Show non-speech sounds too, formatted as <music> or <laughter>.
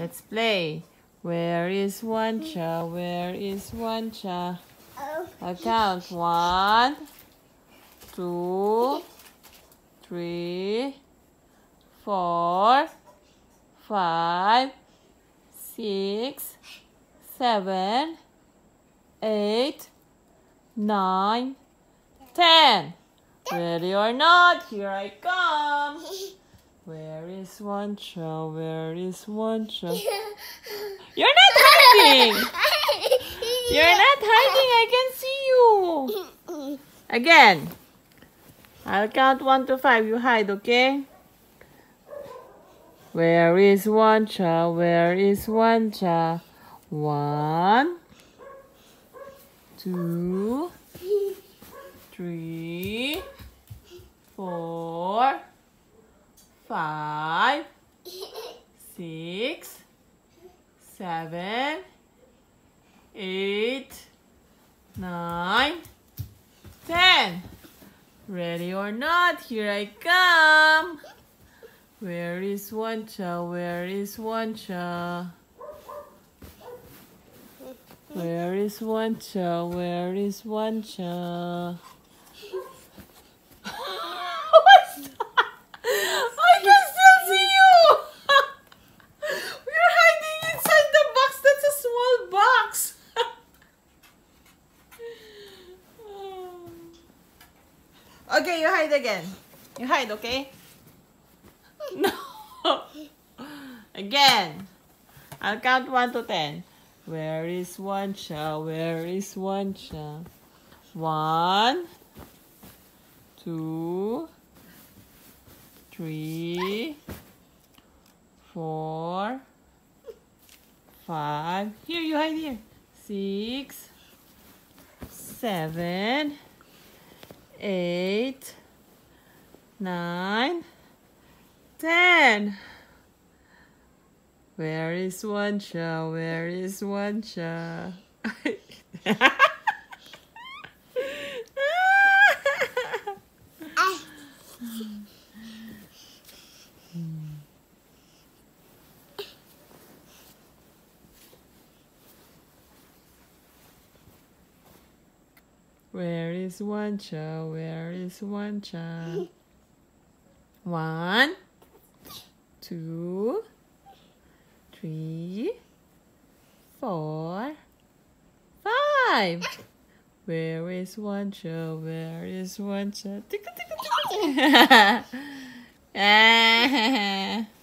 Let's play. Where is Wancha? Where is Wancha? I'll count. One, two, three, four, five, six, seven, eight, nine, ten. Ready or not, here I come. Where is child? Where is one child? <laughs> You're not hiding! You're not hiding, I can see you! Again. I'll count one to five, you hide, okay? Where is one child? Where is one child? One, two, three, four, five, <laughs> six, seven, eight, nine, ten. Ready or not, here I come. Where is Wancha? Where is Wancha? Where is Wancha? Where is Wancha? Okay, you hide again. You hide, okay? <laughs> No. Again. I'll count one to ten. Where is Wancha? Where is one Wancha? One, two, three, four, five. Here, you hide here. Six, seven, eight, nine, ten. Where is one, Wancha? Where is one, Wancha? <laughs> Where is Wancha? Where is Wancha? <laughs> One, two, three, four, five. Where is Wancha? Where is Wancha? Tickle, tickle, tickle. <laughs> <laughs>